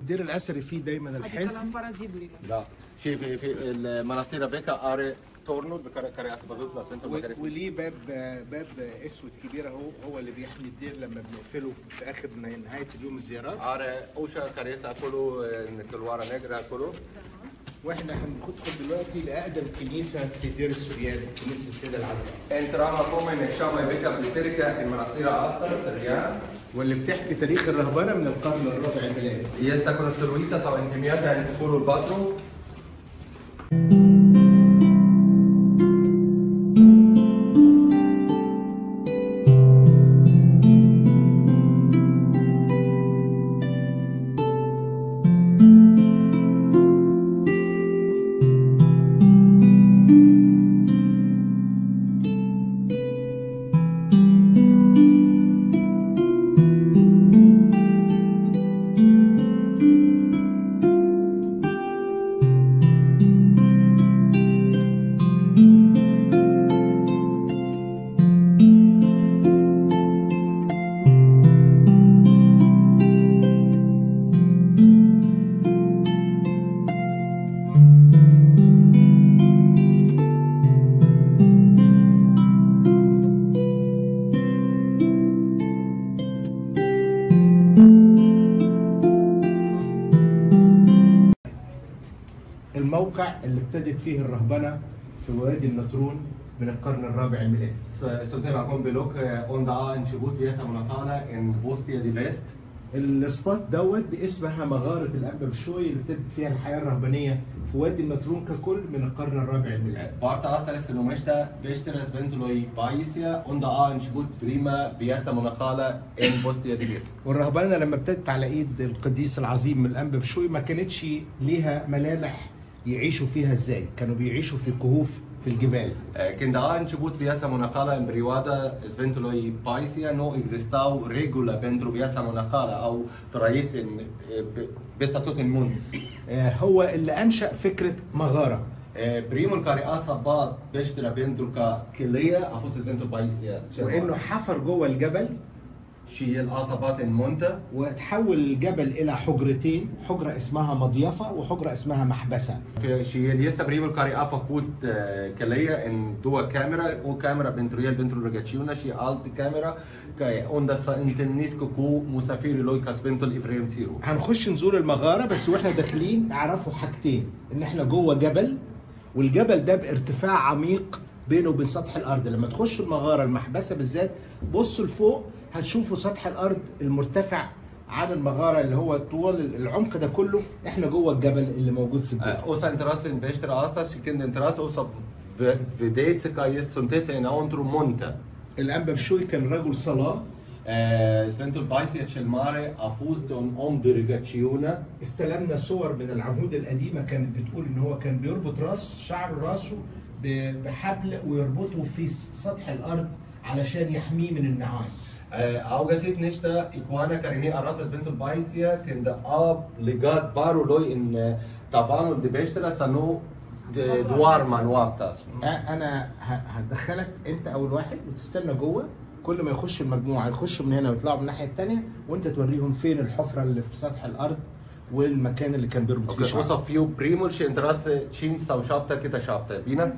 الدير الاسري فيه دائما الحزن. لا. شي في في المناصير بيكا اري تورنو بكريات بازوت بس أنت ولي باب باب أسود كبير اهو هو اللي بيحمي الدير لما بنقفله في آخر نهاية اليوم الزيارات. اري أوشا كريستا كله كلوارا نيجرا كله وإحنا هندخل دلوقتي لأقدم كنيسة في دير السوريان كنيسة السيده العذراء acum în cea mai veche biserică în Mănăstirea asta, Sărian. واللي بتحكي تاريخ الرهبنة من القرن الرابع الميلادي Este construită sau întemeiată în secolul 4. الموقع اللي ابتدت فيه الرهبنة في وادي النطرون من القرن الرابع الميلادي Suntem acum pe loc unde a început viața monahală în Bostia de Vest. السبوت دوت باسمها مغارة الانبا بشوي اللي ابتدت فيها الحياة الرهبانيه في وادي النطرون ككل من القرن الرابع الميلادي Partea asta se numește Peștera Sfântului Paisia, unde a început prima viața monahală în Bostia de Vest. والرهبنة لما ابتدت على إيد القديس العظيم الانبا بشوي ما كانتش ليها ملامح يعيشوا فيها إزاي؟ كانوا بيعيشوا في كهوف في الجبال. كان ده ان شبوت فياتسا مناخالا امبريوادا اسفنتولوي بايسيا نو اكزيستاو ريجولا بنترو فياتسا مناخالا أو ترايت ان بيستاتوت المونز. آه، هو اللي أنشأ فكرة مغارة. آه، بريمو الكاري آسا باد بيشترا بنترو كليا افوس اسفنتولوي بايسيا. وإنه حفر جوه الجبل Sabat în munte وتحول الجبل إلى حجرتين حجرة اسمها مضيفه وحجرة اسمها محبسة. care a făcut uh, călăia în două camere, o cameră pentru el pentru rugăciune și altă cameră ca unde să întâlnesc cu musafirii lui ca Sfântul Efrem Țiru. هنخش نزور المغارة بس وإحنا داخلين اعرفوا حاجتين. إن إحنا جوه جبل والجبل ده بارتفاع عميق بينه وبين سطح الأرض. لما تخشوا المغارة المحبسة بالذات بصوا لفوق هتشوفوا سطح الأرض المرتفع عن المغارة اللي هو طول العمق ده كله. إحنا جوه الجبل اللي موجود في peștera asta și când intrați o să ve- vedeți că este- sunteți înăuntru munte. الانبا بشوي كان رجل صلاة. cel Mare a fost un om de rugăciune استلمنا صور من العهود القديمة كانت بتقول إن هو كان بيربط راس شعر راسه بحبل ويربطه في سطح الأرض. علشان يحميه من النعاس Uh, au găsit niște icoane care ne arată Sfântul Paisia când a legat barul lui în uh, tavanul de peșteră să nu de doarmă noaptea. أ- أنا ه- هدخلك أنت أول واحد وتستنى جوه كل ما يخش المجموعة يخشوا من هنا ويطلعوا من الناحية الثانية وأنت توريهم فين الحفرة اللي في سطح الأرض والمكان اللي كان بيربط فيه شعره să fiu primul și intrați 5 sau 7 câte 7. Bine?